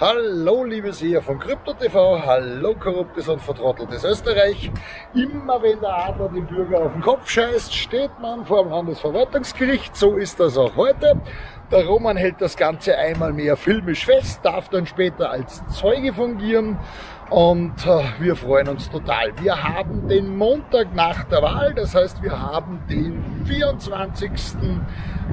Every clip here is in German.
Hallo liebe Seher von Krypto TV, hallo korruptes und vertrotteltes Österreich. Immer wenn der Adler den Bürger auf den Kopf scheißt, steht man vor dem Landesverwaltungsgericht. So ist das auch heute. Der Roman hält das Ganze einmal mehr filmisch fest, darf dann später als Zeuge fungieren und äh, wir freuen uns total. Wir haben den Montag nach der Wahl, das heißt wir haben den 24.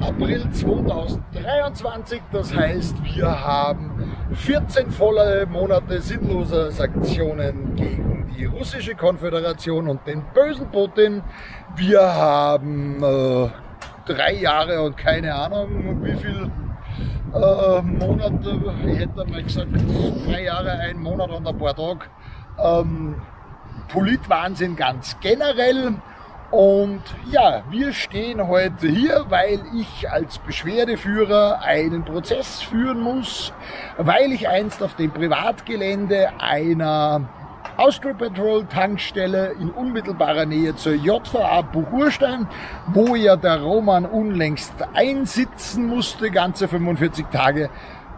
April 2023, das heißt wir haben 14 volle Monate sinnloser Sanktionen gegen die russische Konföderation und den bösen Putin. Wir haben äh, drei Jahre und keine Ahnung wie viel äh, Monate, ich hätte mal gesagt, drei Jahre, ein Monat und ein paar Tage. Ähm, Politwahnsinn ganz generell. Und ja, wir stehen heute hier, weil ich als Beschwerdeführer einen Prozess führen muss, weil ich einst auf dem Privatgelände einer Austro Petrol Tankstelle in unmittelbarer Nähe zur JVA Buchurstein, wo ja der Roman unlängst einsitzen musste, ganze 45 Tage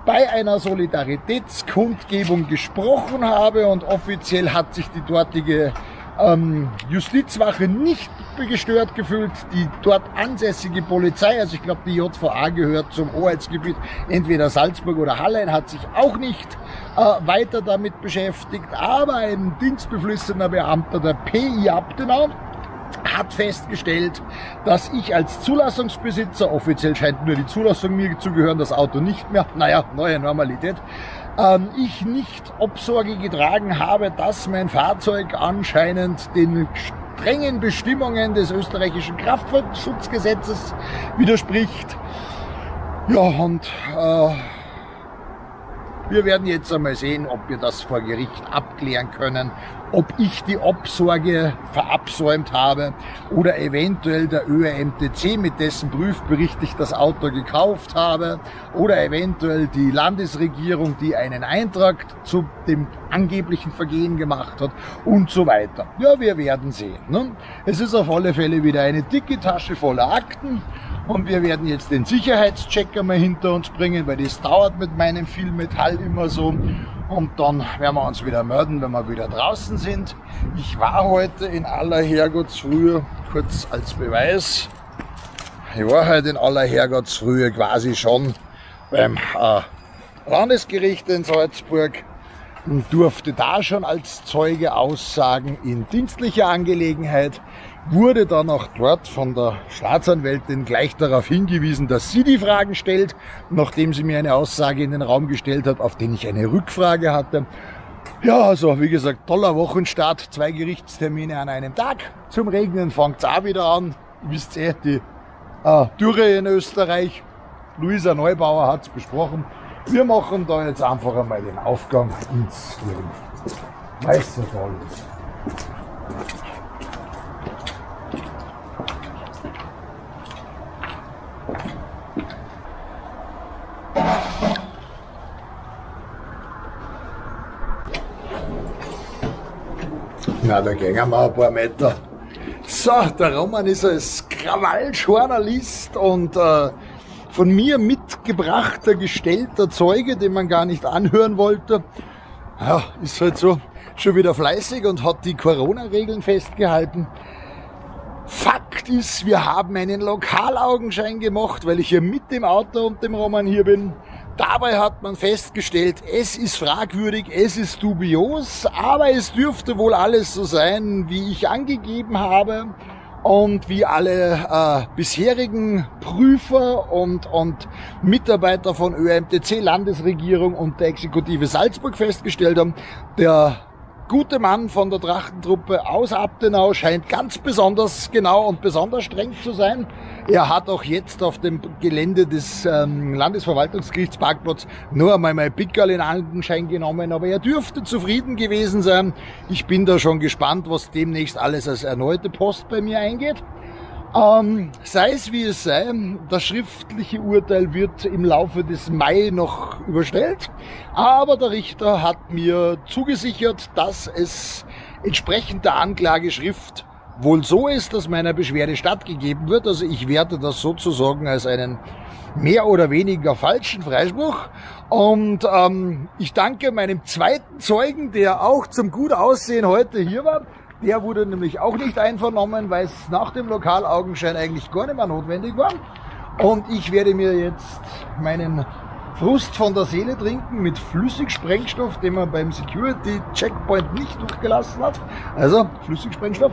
bei einer Solidaritätskundgebung gesprochen habe. Und offiziell hat sich die dortige ähm, Justizwache nicht gestört gefühlt. Die dort ansässige Polizei, also ich glaube die JVA gehört zum Hoheitsgebiet, entweder Salzburg oder Hallein, hat sich auch nicht äh, weiter damit beschäftigt. Aber ein dienstbeflissener Beamter der PI Abtenau hat festgestellt, dass ich als Zulassungsbesitzer, offiziell scheint nur die Zulassung mir zu gehören, das Auto nicht mehr, naja, neue Normalität, ähm, ich nicht Obsorge getragen habe, dass mein Fahrzeug anscheinend den strengen Bestimmungen des österreichischen Kraftfahrtschutzgesetzes widerspricht. Ja, und äh, wir werden jetzt einmal sehen, ob wir das vor Gericht abklären können, ob ich die Obsorge verabsäumt habe oder eventuell der ÖMTC, mit dessen Prüfbericht ich das Auto gekauft habe, oder eventuell die Landesregierung, die einen Eintrag zu dem angeblichen Vergehen gemacht hat und so weiter. Ja, wir werden sehen. Ne? Es ist auf alle Fälle wieder eine dicke Tasche voller Akten und wir werden jetzt den Sicherheitschecker mal hinter uns bringen, weil das dauert mit meinem viel Metall immer so. Und dann werden wir uns wieder melden, wenn wir wieder draußen sind. Ich war heute in aller Herrgottsfrühe, kurz als Beweis. Ich war heute in aller Herrgottsfrühe quasi schon beim äh, Landesgericht in Salzburg und durfte da schon als Zeuge aussagen in dienstlicher Angelegenheit wurde dann auch dort von der Staatsanwältin gleich darauf hingewiesen, dass sie die Fragen stellt, nachdem sie mir eine Aussage in den Raum gestellt hat, auf den ich eine Rückfrage hatte. Ja, also wie gesagt, toller Wochenstart, zwei Gerichtstermine an einem Tag. Zum Regnen fängt's auch wieder an. Ihr wisst eh, die äh, Dürre in Österreich. Luisa Neubauer hat's besprochen. Wir machen da jetzt einfach einmal den Aufgang ins. Weil es so toll Na, da gehen wir ein paar Meter. So, der Roman ist als Krawalljournalist und äh, von mir mitgebrachter, gestellter Zeuge, den man gar nicht anhören wollte. Ja, ist halt so schon wieder fleißig und hat die Corona-Regeln festgehalten. Fakt ist, wir haben einen Lokalaugenschein gemacht, weil ich hier mit dem Auto und dem Roman hier bin. Dabei hat man festgestellt, es ist fragwürdig, es ist dubios, aber es dürfte wohl alles so sein, wie ich angegeben habe und wie alle äh, bisherigen Prüfer und, und Mitarbeiter von ÖMTC, Landesregierung und der Exekutive Salzburg festgestellt haben. Der gute Mann von der Trachtentruppe aus Abtenau scheint ganz besonders genau und besonders streng zu sein. Er hat auch jetzt auf dem Gelände des ähm, Landesverwaltungsgerichtsparkplatz nur einmal mein Pickerl in Augenschein genommen, aber er dürfte zufrieden gewesen sein. Ich bin da schon gespannt, was demnächst alles als erneute Post bei mir eingeht. Ähm, sei es wie es sei, das schriftliche Urteil wird im Laufe des Mai noch überstellt, aber der Richter hat mir zugesichert, dass es entsprechend der Anklageschrift wohl so ist, dass meiner Beschwerde stattgegeben wird. Also ich werte das sozusagen als einen mehr oder weniger falschen Freispruch. Und ähm, ich danke meinem zweiten Zeugen, der auch zum Gutaussehen heute hier war. Der wurde nämlich auch nicht einvernommen, weil es nach dem Lokalaugenschein eigentlich gar nicht mehr notwendig war. Und ich werde mir jetzt meinen Frust von der Seele trinken mit Flüssigsprengstoff, den man beim Security Checkpoint nicht durchgelassen hat. Also Flüssigsprengstoff.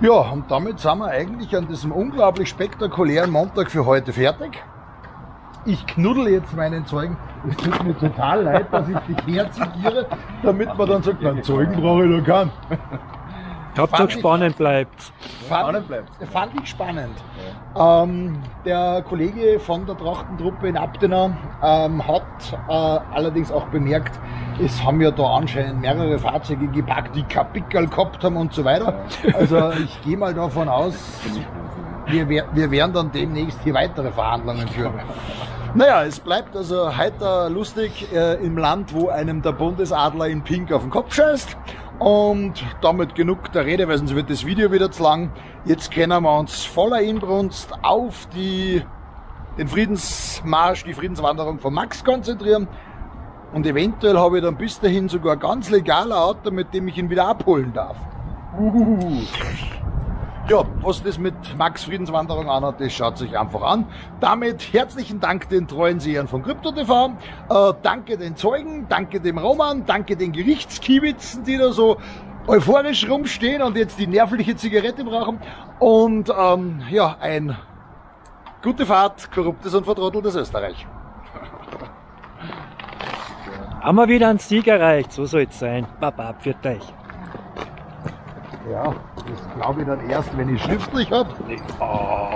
Ja, und damit sind wir eigentlich an diesem unglaublich spektakulären Montag für heute fertig. Ich knuddel jetzt meinen Zeugen. Es tut mir total leid, dass ich dich herzigiere, damit man dann sagt, nein, Zeugen brauche ich doch keinen. Hauptsache spannend bleibt. Fand, fand ich spannend. Ja. Ähm, der Kollege von der Trachtentruppe in Abtenau ähm, hat äh, allerdings auch bemerkt, es haben ja da anscheinend mehrere Fahrzeuge gepackt, die Kapickel gehabt haben und so weiter. Also ich gehe mal davon aus, wir, wir werden dann demnächst hier weitere Verhandlungen führen. Naja, es bleibt also heiter lustig äh, im Land, wo einem der Bundesadler in Pink auf den Kopf scheißt. Und damit genug der Rede, weil sonst wird das Video wieder zu lang. Jetzt können wir uns voller Inbrunst auf die, den Friedensmarsch, die Friedenswanderung von Max konzentrieren. Und eventuell habe ich dann bis dahin sogar ganz legale Auto, mit dem ich ihn wieder abholen darf. Uhuhu. Ja, was das mit Max Friedenswanderung anhat, das schaut sich einfach an. Damit herzlichen Dank den treuen Sehern von CryptoTV. Äh, danke den Zeugen, danke dem Roman, danke den Gerichtskiebitzen, die da so euphorisch rumstehen und jetzt die nervliche Zigarette brauchen. Und ähm, ja, ein gute Fahrt, korruptes und vertrotteltes Österreich. Haben wir wieder einen Sieg erreicht, so soll es sein. Baba, für euch. Ja, das glaube ich dann erst, wenn ich schriftlich habe. Oh.